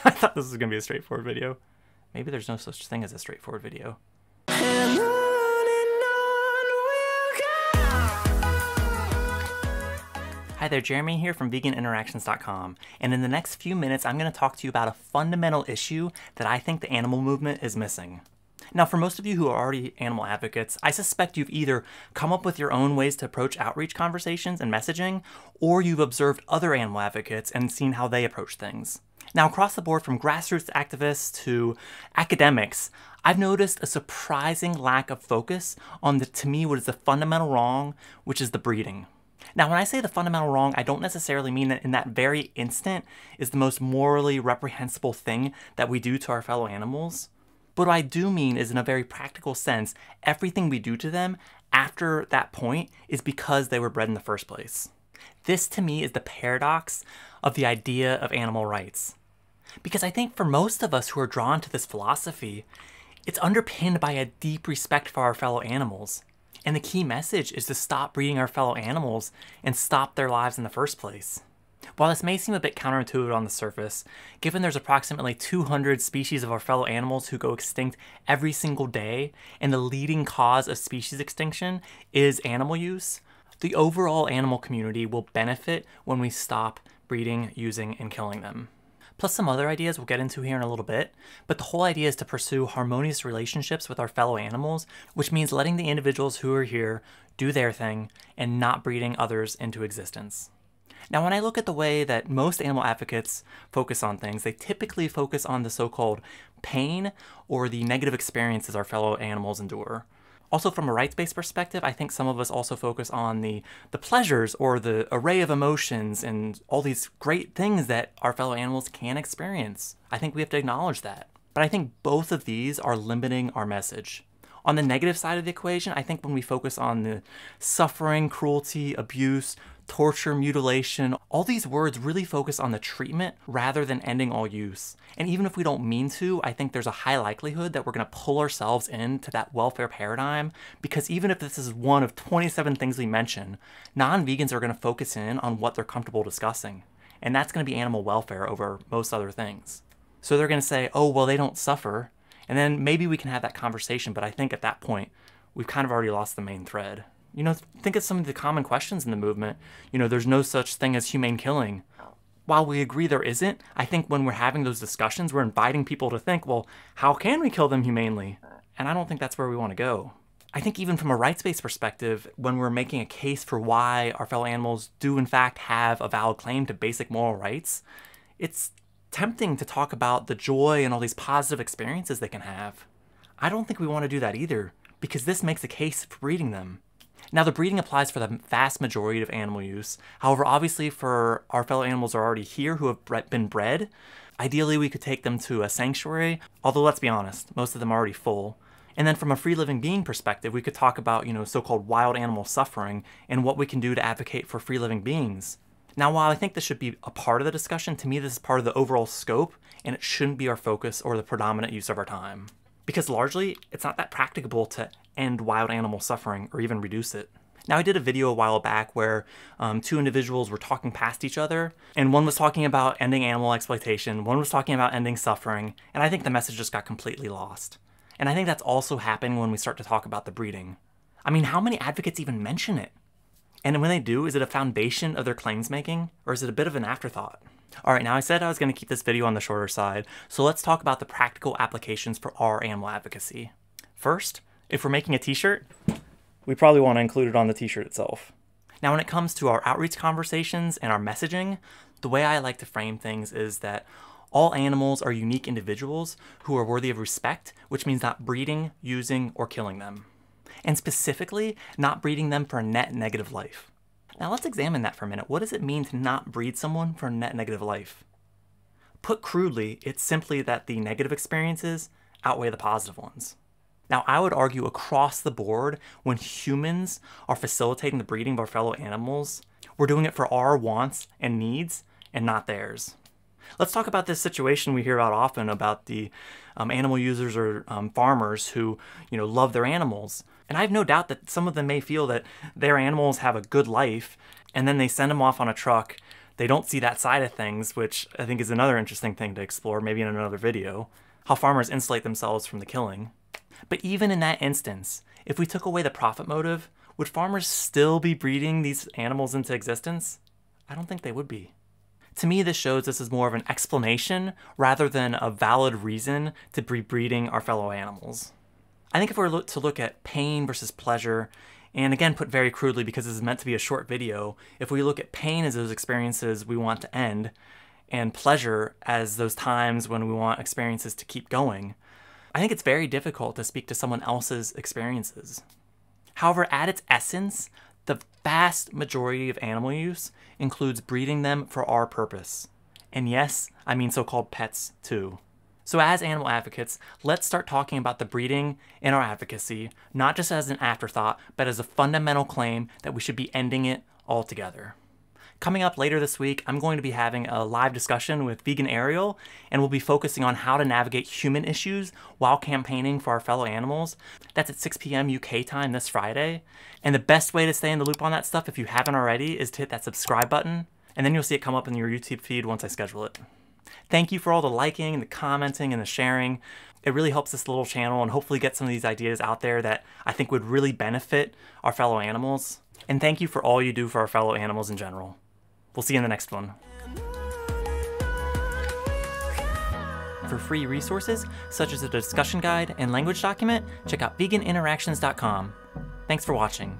I thought this was gonna be a straightforward video. Maybe there's no such thing as a straightforward video. Hi there, Jeremy here from veganinteractions.com, and in the next few minutes, I'm going to talk to you about a fundamental issue that I think the animal movement is missing. Now, for most of you who are already animal advocates, I suspect you've either come up with your own ways to approach outreach conversations and messaging, or you've observed other animal advocates and seen how they approach things. Now, across the board, from grassroots activists to academics, I've noticed a surprising lack of focus on the, to me, what is the fundamental wrong, which is the breeding. Now, when I say the fundamental wrong, I don't necessarily mean that in that very instant is the most morally reprehensible thing that we do to our fellow animals. But what I do mean is, in a very practical sense, everything we do to them after that point is because they were bred in the first place. This, to me, is the paradox of the idea of animal rights. Because I think for most of us who are drawn to this philosophy, it's underpinned by a deep respect for our fellow animals. And the key message is to stop breeding our fellow animals and stop their lives in the first place. While this may seem a bit counterintuitive on the surface, given there's approximately 200 species of our fellow animals who go extinct every single day, and the leading cause of species extinction is animal use, the overall animal community will benefit when we stop breeding, using, and killing them plus some other ideas we'll get into here in a little bit. But the whole idea is to pursue harmonious relationships with our fellow animals, which means letting the individuals who are here do their thing and not breeding others into existence. Now, when I look at the way that most animal advocates focus on things, they typically focus on the so called pain or the negative experiences our fellow animals endure. Also, from a rights-based perspective, I think some of us also focus on the the pleasures or the array of emotions and all these great things that our fellow animals can experience. I think we have to acknowledge that. But I think both of these are limiting our message. On the negative side of the equation, I think when we focus on the suffering, cruelty, abuse, torture, mutilation, all these words really focus on the treatment rather than ending all use. And even if we don't mean to, I think there's a high likelihood that we're going to pull ourselves into that welfare paradigm because even if this is one of 27 things we mention, non-vegans are going to focus in on what they're comfortable discussing. And that's going to be animal welfare over most other things. So they're going to say, oh, well, they don't suffer. And then maybe we can have that conversation, but I think at that point, we've kind of already lost the main thread. You know, think of some of the common questions in the movement. You know, there's no such thing as humane killing. While we agree there isn't, I think when we're having those discussions, we're inviting people to think, well, how can we kill them humanely? And I don't think that's where we want to go. I think even from a rights-based perspective, when we're making a case for why our fellow animals do in fact have a valid claim to basic moral rights, it's tempting to talk about the joy and all these positive experiences they can have. I don't think we want to do that either, because this makes a case for breeding them. Now, the breeding applies for the vast majority of animal use. However, obviously, for our fellow animals are already here who have been bred, ideally we could take them to a sanctuary, although let's be honest, most of them are already full. And then from a free living being perspective, we could talk about, you know, so-called wild animal suffering and what we can do to advocate for free living beings. Now, while I think this should be a part of the discussion, to me this is part of the overall scope and it shouldn't be our focus or the predominant use of our time. Because largely, it's not that practicable to end wild animal suffering or even reduce it. Now, I did a video a while back where um, two individuals were talking past each other, and one was talking about ending animal exploitation, one was talking about ending suffering, and I think the message just got completely lost. And I think that's also happened when we start to talk about the breeding. I mean, how many advocates even mention it? And when they do, is it a foundation of their claims making, or is it a bit of an afterthought? Alright, now I said I was going to keep this video on the shorter side, so let's talk about the practical applications for our animal advocacy. First, if we're making a t-shirt, we probably want to include it on the t-shirt itself. Now when it comes to our outreach conversations and our messaging, the way I like to frame things is that all animals are unique individuals who are worthy of respect, which means not breeding, using, or killing them. And specifically, not breeding them for a net negative life. Now let's examine that for a minute. What does it mean to not breed someone for a net negative life? Put crudely, it's simply that the negative experiences outweigh the positive ones. Now, I would argue across the board, when humans are facilitating the breeding of our fellow animals, we're doing it for our wants and needs and not theirs. Let's talk about this situation we hear about often about the um, animal users or um, farmers who, you know, love their animals. And I have no doubt that some of them may feel that their animals have a good life, and then they send them off on a truck They don't see that side of things, which I think is another interesting thing to explore, maybe in another video, how farmers insulate themselves from the killing. But even in that instance, if we took away the profit motive, would farmers still be breeding these animals into existence? I don't think they would be. To me, this shows this is more of an explanation rather than a valid reason to be breeding our fellow animals. I think if we were to look at pain versus pleasure, and again put very crudely because this is meant to be a short video, if we look at pain as those experiences we want to end, and pleasure as those times when we want experiences to keep going, I think it's very difficult to speak to someone else's experiences. However, at its essence, the vast majority of animal use includes breeding them for our purpose. And yes, I mean so called pets too. So, as animal advocates, let's start talking about the breeding in our advocacy, not just as an afterthought, but as a fundamental claim that we should be ending it altogether. Coming up later this week, I'm going to be having a live discussion with Vegan Ariel, and we'll be focusing on how to navigate human issues while campaigning for our fellow animals. That's at 6 p.m. UK time this Friday. And the best way to stay in the loop on that stuff, if you haven't already, is to hit that subscribe button, and then you'll see it come up in your YouTube feed once I schedule it. Thank you for all the liking, the commenting, and the sharing. It really helps this little channel and hopefully get some of these ideas out there that I think would really benefit our fellow animals. And thank you for all you do for our fellow animals in general. We'll see you in the next one. For free resources, such as a discussion guide and language document, check out veganinteractions.com. Thanks for watching.